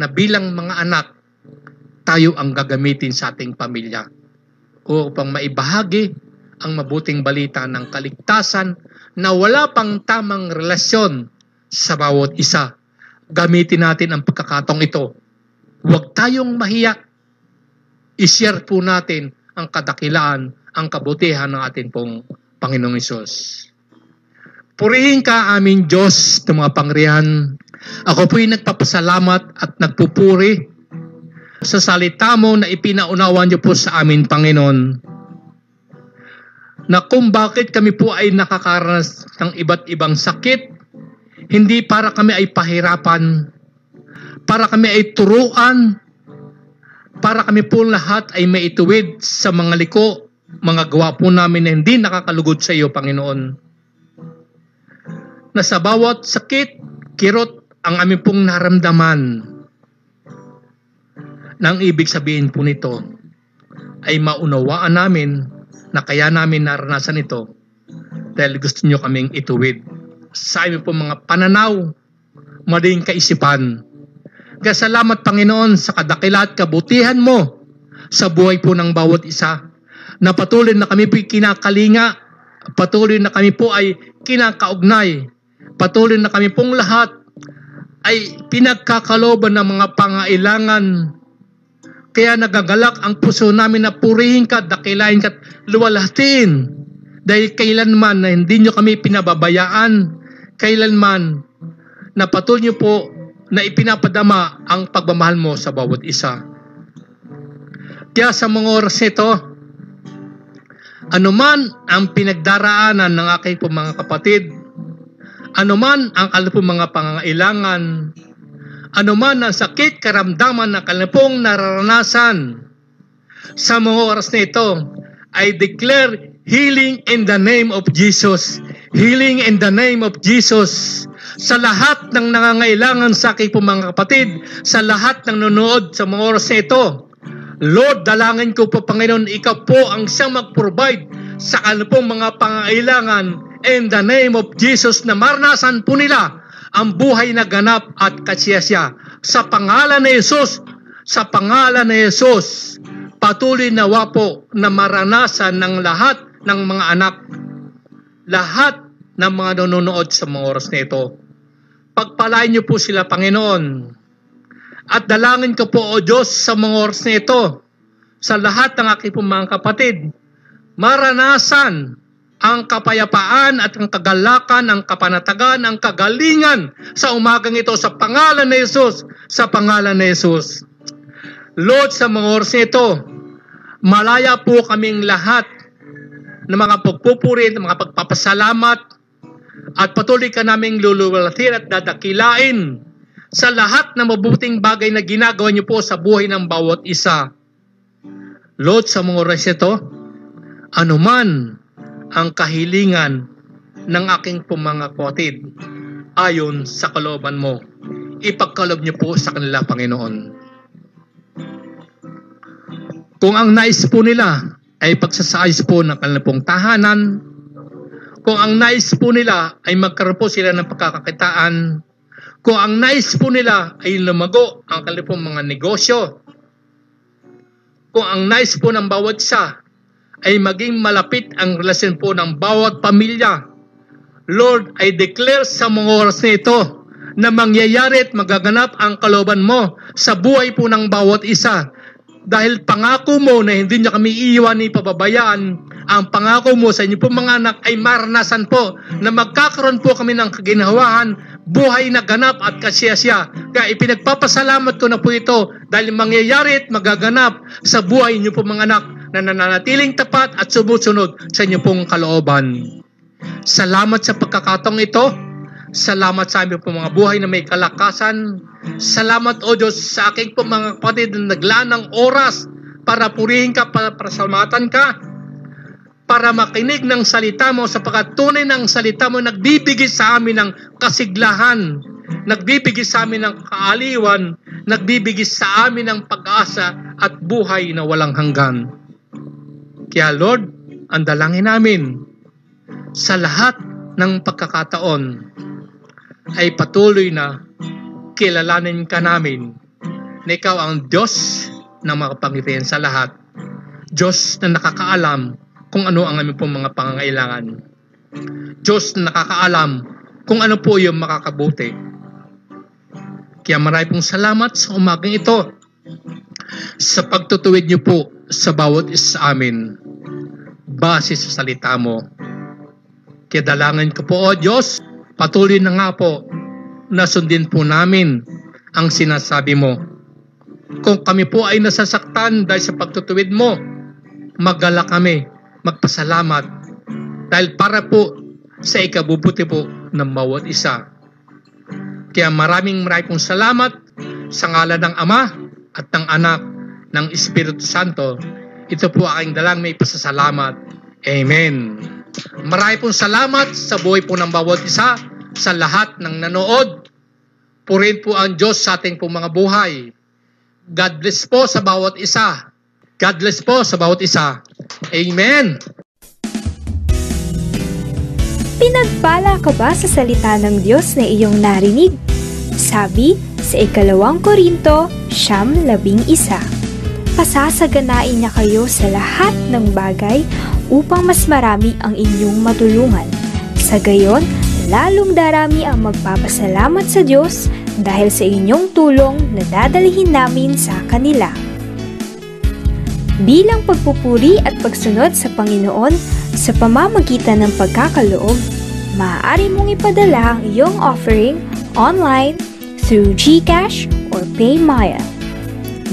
na bilang mga anak, tayo ang gagamitin sa ating pamilya upang maibahagi ang mabuting balita ng kaligtasan na wala pang tamang relasyon sa bawat isa. Gamitin natin ang pagkakataong ito. Huwag tayong mahiya. I-share po natin ang kadakilaan, ang kabutihan ng ating pong Panginoong Isos. Purihin ka aming Diyos mga pangrihan. Ako po'y nagpapasalamat at nagpupuri sa salita mo na ipinaunawa niyo po sa amin, Panginoon na kung bakit kami po ay nakakaranas ng iba't ibang sakit, hindi para kami ay pahirapan, para kami ay turuan, para kami po lahat ay maituwid sa mga liko, mga gawa po namin na hindi nakakalugod sa iyo, Panginoon. Na sa bawat sakit, kirot ang aming pong naramdaman. Nang ibig sabihin po nito ay maunawaan namin na kaya namin naranasan ito dahil gusto nyo kaming ituwid sa aming po mga pananaw, maling kaisipan. Kaya salamat Panginoon sa kadakila at kabutihan mo sa buhay po ng bawat isa. Na patuloy na kami po kinakalinga, patuloy na kami po ay kinakaugnay, patuloy na kami pong lahat ay pinagkakaloban ng mga pangailangan kaya nagagalak ang puso namin na purihin ka, dakilain ka, luwalhatin. Dahil kailanman na hindi nyo kami pinababayaan, kailanman na patuloy nyo po na ipinapadama ang pagmamahal mo sa bawat isa. Kaya sa mga oras nito, anuman ang pinagdaraanan ng aking po mga kapatid, anuman ang kalapong mga pangangailangan, anuman ang sakit, karamdaman na kalapong nararanasan sa mga oras na ito, I declare healing in the name of Jesus. Healing in the name of Jesus. Sa lahat ng nangangailangan sa aking mga kapatid, sa lahat ng nanonood sa mga oras na ito, Lord, dalangin ko po Panginoon, ikaw po ang siyang mag-provide sa kanila pong mga pangailangan in the name of Jesus na maranasan po nila ang buhay na ganap at kasiyasya. Sa pangalan ni Jesus, sa pangalan ni Jesus, patuloy nawa po na maranasan ng lahat ng mga anak, lahat ng mga nanonood sa mga oras na ito. Pagpalain niyo po sila, Panginoon. At dalangin ko po, O Diyos, sa mga oras na ito, sa lahat ng aking mga kapatid, maranasan ang kapayapaan at ang kagalakan, ang kapanatagan, ang kagalingan sa umagang ito sa pangalan ni Jesus, sa pangalan ni Jesus. Lord, sa mga oras na ito, malaya po kaming lahat ng mga pagpupuri, ng mga pagpapasalamat, at patuloy ka naming luluwalhatin at dadakilain sa lahat ng mabuting bagay na ginagawa niyo po sa buhay ng bawat isa. Lord, sa mga oras ito, anuman ang kahilingan ng aking po mga kapatid ayon sa kalooban mo, ipagkalob niyo po sa kanila, Panginoon. Kung ang nais po nila ay pagsasayos po ng kanilang pong tahanan, kung ang nais po nila ay magkaroon po sila ng pagkakakitaan, kung ang nais po nila ay lumago ang kanilang mga negosyo, kung ang nais po ng bawat isa ay maging malapit ang relasyon po ng bawat pamilya, Lord, I declare sa mga oras na ito na mangyayari at magaganap ang kaloban mo sa buhay po ng bawat isa. Dahil pangako mo na hindi niya kami iiwan ni pababayaan, ang pangako mo sa inyo po mga anak ay maranasan po na magkakaroon po kami ng kaginhawahan, buhay na ganap at kasiyasya. Kaya ipinagpapasalamat ko na po ito dahil mangyayari at magaganap sa buhay niyo po mga anak na nananatiling tapat at sumusunod sa inyo pong kalooban. Salamat sa pagkakataong ito. Salamat sa aming po mga buhay na may kalakasan. Salamat o Diyos sa aking po mga kapatid na naglaan ng oras para purihin ka, para pasalamatan ka, para makinig ng salita mo sapagkat tunay ng salita mo nagbibigay sa amin ng kasiglahan, nagbibigay sa amin ng kaaliwan, nagbibigay sa amin ng pag-asa at buhay na walang hanggan. Kaya Lord, ang dalangin namin sa lahat ng pagkakataon ay patuloy na kilalanin ka namin na ikaw ang Diyos na makapangyarihan sa lahat. Diyos na nakakaalam kung ano ang aming pong mga pangangailangan. Diyos na nakakaalam kung ano po yung makakabuti. Kaya marami pong salamat sa umagang ito sa pagtutuwid niyo po sa bawat isa sa amin base sa salita mo. Kaya dalangin ko po, O Diyos, patuloy na nga po na sundin po namin ang sinasabi mo. Kung kami po ay nasasaktan dahil sa pagtutuwid mo, magala kami, magpasalamat dahil para po sa ikabubuti po ng bawat isa. Kaya maraming maraming pong salamat sa ngalan ng Ama at ng Anak ng Espiritu Santo. Ito po aking dalang may pasasalamat. Amen. Marami pong salamat sa buhay po ng bawat isa, sa lahat ng nanood. Purin po ang Diyos sa ating pong mga buhay. God bless po sa bawat isa. God bless po sa bawat isa. Amen. Pinagpala ka ba sa salita ng Diyos na iyong narinig? Sabi sa ikalawang Korinto, siyam labing isa. Pasasaganain niya kayo sa lahat ng bagay upang mas marami ang inyong matulungan. Sa gayon, lalong darami ang magpapasalamat sa Diyos dahil sa inyong tulong na dadalhin namin sa kanila. Bilang pagpupuri at pagsunod sa Panginoon sa pamamagitan ng pagkakaloob, maaari mong ipadala ang iyong offering online through GCash or PayMaya.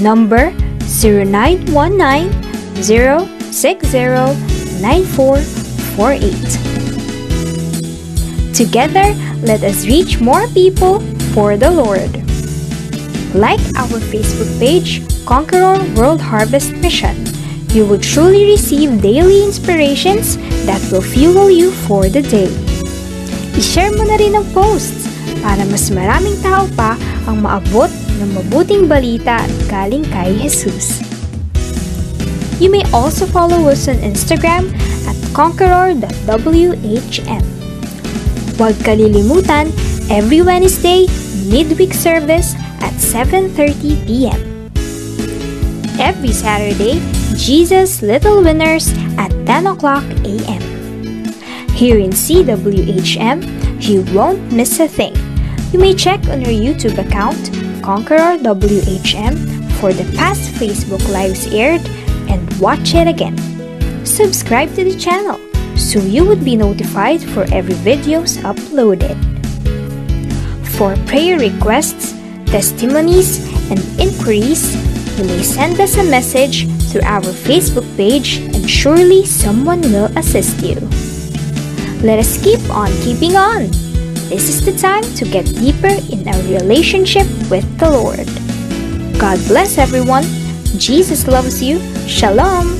Number 0919-060-9448. Together, let us reach more people for the Lord. Like our Facebook page, Conqueror World Harvest Mission. You will truly receive daily inspirations that will fuel you for the day. I-share mo na rin ang posts para mas maraming tao pa ang maabot ng mabuting balita galing kay Jesus. You may also follow us on Instagram at conqueror.whm. Huwag kalilimutan, every Wednesday, midweek service at 7.30pm. Every Saturday, Jesus Little Winners at 10 o'clock a.m. Here in CWHM, you won't miss a thing. You may check on our YouTube account, Conqueror WHM, for the past Facebook Lives aired and watch it again. Subscribe to the channel so you would be notified for every videos uploaded. For prayer requests, testimonies, and inquiries, you may send us a message through our Facebook page and surely someone will assist you. Let us keep on keeping on. This is the time to get deeper in our relationship with the Lord. God bless everyone. Jesus loves you. Shalom.